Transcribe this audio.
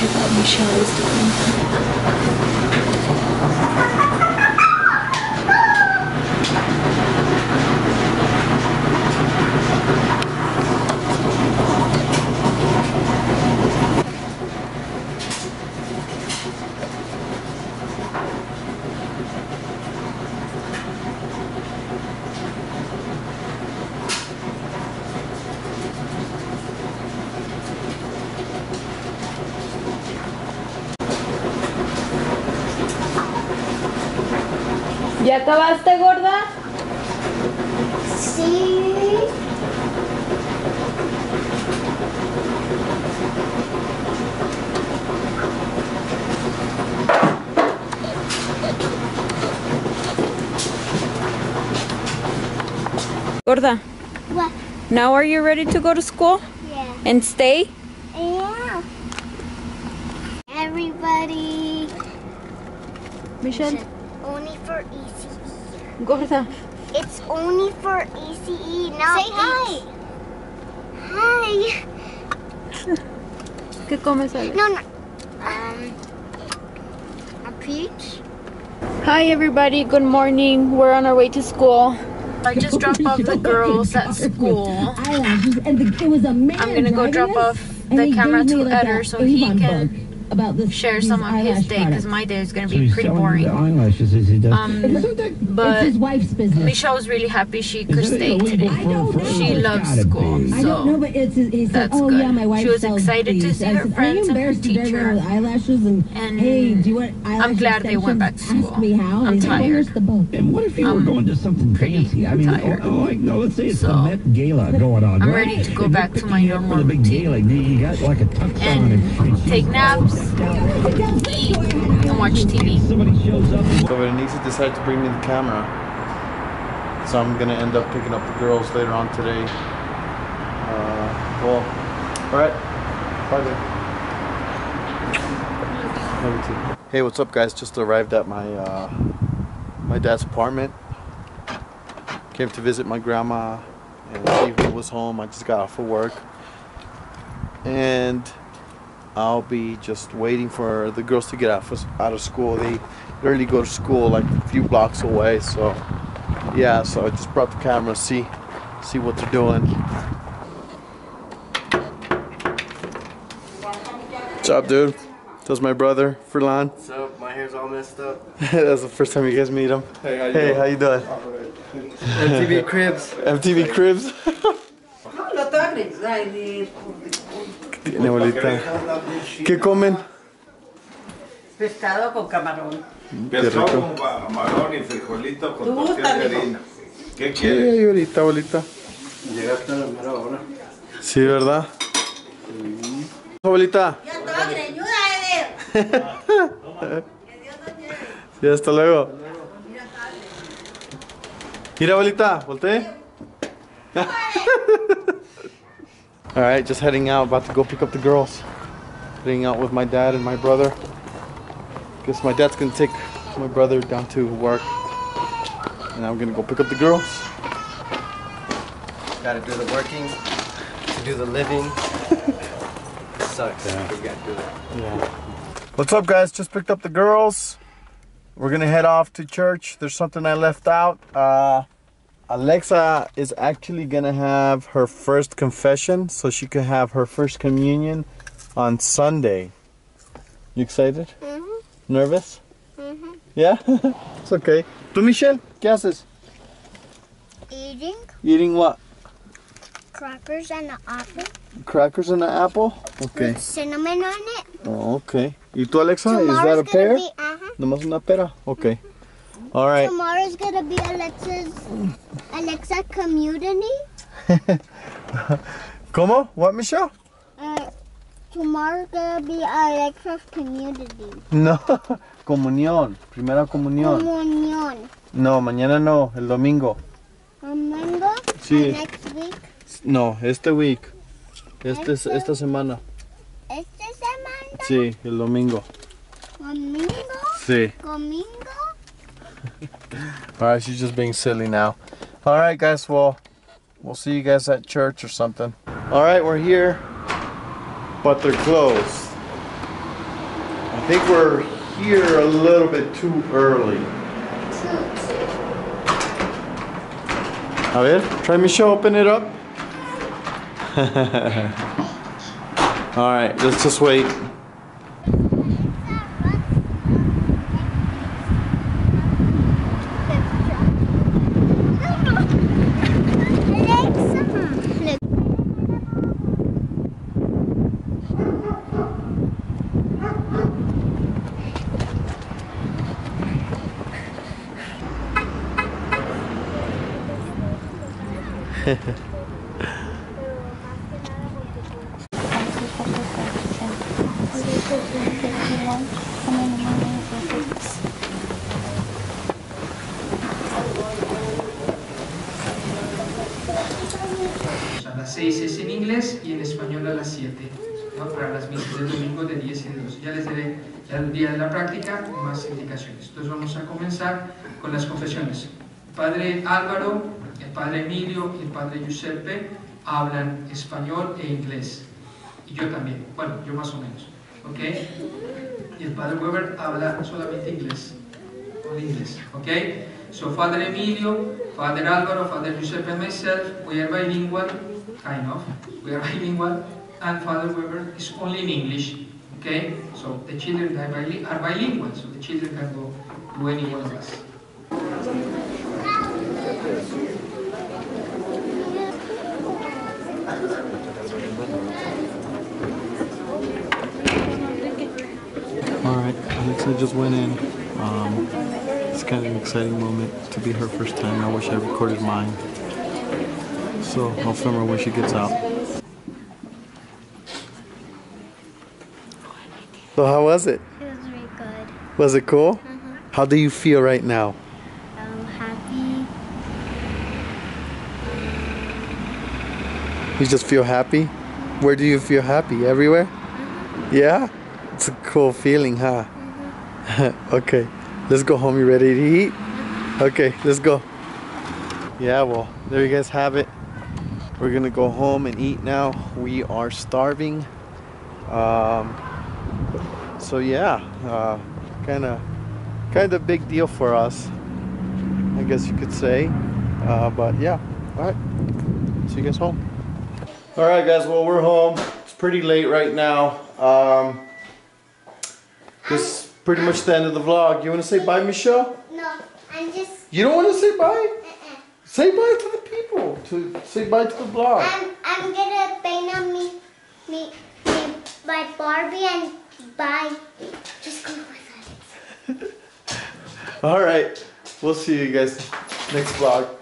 check out Michelle is doing. ¿Ya acabaste, gorda? Sí. Gorda, What? now are you ready to go to school Yeah. and stay? Yeah. Everybody. Michelle, for ECE. gorda. It's only for ACE, not Say hi. Hi. ¿Qué comes, Ale? No, no. Um, a peach. Hi, everybody. Good morning. We're on our way to school. I just dropped off the girls at school. eyelashes, and the, it was a man. I'm gonna go drop off the camera to like Eder so he can book about this, share some of his day because my day is gonna So be he's pretty boring. The eyelashes as he does. Um, Isn't that- but it's his wife's business. Michelle was really happy she could stay today. I don't know. She loves gotta school, be. I don't know, but it's he said, that's "Oh good. yeah, my wife She was sells excited to see I her said, friends Are you and her embarrassed to drive teacher. with eyelashes and, And hey, do you want eyelash I'm glad they went back to school. Ask me how. I'm And like, "Well, tired. the book. And what if you were going to something pretty fancy? I mean, oh, like, no, let's say it's So, the Met Gala going on. I'm ready to go back to my picking you normal for the big gala. You got like a tux on and, and take naps, eat, and watch TV. So Berenice decided to bring me the camera. So I'm gonna end up picking up the girls later on today. Uh, well, alright. Bye. Hey, what's up guys? Just arrived at my uh, my dad's apartment. Came to visit my grandma and who was home. I just got off of work. And I'll be just waiting for the girls to get out of, out of school. They literally go to school like a few blocks away. So yeah, so I just brought the camera to see see what they're doing. What's up, dude? That's my brother, Furlan. What's up? My hair's all messed up. That's the first time you guys meet him. Hey, how you Hey, doing? how you doing? MTV Cribs. MTV Cribs. Tiene abuelita. ¿Qué comen? Pescado con camarón. Pescado con camarón y frijolito con ¿Tú tortilla gusta, de harina. ¿Qué Sí, quieres? ahí ahorita, abuelita. Llegaste a la mera hora. Sí, ¿verdad? Abuelita. Ya estaba greñuda, Eder. Sí, hasta luego. Mira, abuelita, voltee. All right, just heading out, about to go pick up the girls. Heading out with my dad and my brother. Guess my dad's gonna take my brother down to work, and I'm gonna go pick up the girls. Gotta do the working to do the living. Sucks. but You gotta do that. What's up, guys? Just picked up the girls. We're gonna head off to church. There's something I left out. Uh, Alexa is actually gonna have her first confession, so she could have her first communion on Sunday. You excited? Mhm. Nervous? Mhm. Yeah? it's okay. ¿Tú, Michelle? ¿Qué haces? Eating Eating what? crackers and an apple Crackers and an apple? Okay. with cinnamon on it. Oh, okay. ¿Y tú, Alexa? Is that a pear? be uh-huh. Nomás una pera? Okay. All right. Tomorrow's gonna be Alexa's Alexa community. ¿Cómo? What, Michelle? Uh, tomorrow's gonna be Alexa's community. No, comunión, primera comunión. Comunión. No, mañana no, el domingo. Domingo. Sí. Next week. No, este week. Este, es- esta semana. Este semana. Sí, el domingo. Domingo. Sí. Domingo. Alright, she's just being silly now. Alright, guys, well, we'll see you guys at church or something. Alright, we're here, but they're closed. I think we're here a little bit too early. A ver, try Michelle, open it up. All right, let's just wait. A las 6 es en inglés y en español a las 7, ¿no? para las misas del domingo de 10 y de 12. Ya les daré ya el día de la práctica más indicaciones. Entonces vamos a comenzar con las confesiones. Padre Álvaro, el padre Emilio y el padre Giuseppe hablan español e inglés. Y yo también. Bueno, yo más o menos. ¿Ok? Y el padre Weber habla solamente inglés. Only inglés. ¿Ok? So Father Emilio, Father Álvaro, Father Giuseppe and myself, we are bilingual, kind of. We are bilingual, and Father Weber is only in English. Okay? So the children are bilingual, so the children can go to any one of us. Alexa just went in. Um, it's kind of an exciting moment to be her first time. I wish I recorded mine. So I'll film her when she gets out. So how was it? It was very good. Was it cool? Mm-hmm. How do you feel right now? I'm happy. Um, you just feel happy? Where do you feel happy? Everywhere? Mm-hmm. Yeah? It's a cool feeling, huh? okay, let's go home. You ready to eat? Okay, let's go. Yeah, well, there you guys have it. We're gonna go home and eat now. We are starving. Um, so yeah, kind of, kind of big deal for us. I guess you could say. Uh, but yeah, all right. See you guys home. All right, guys. Well, we're home. It's pretty late right now. Um, this is pretty much the end of the vlog. You want to say bye, Michelle? No, I'm just. You don't want to say bye? Uh-uh. Say bye to the people. To say bye to the vlog. I'm I'm gonna paint on me me me by Barbie and by just go with it. All right. We'll see you guys next vlog. Bye.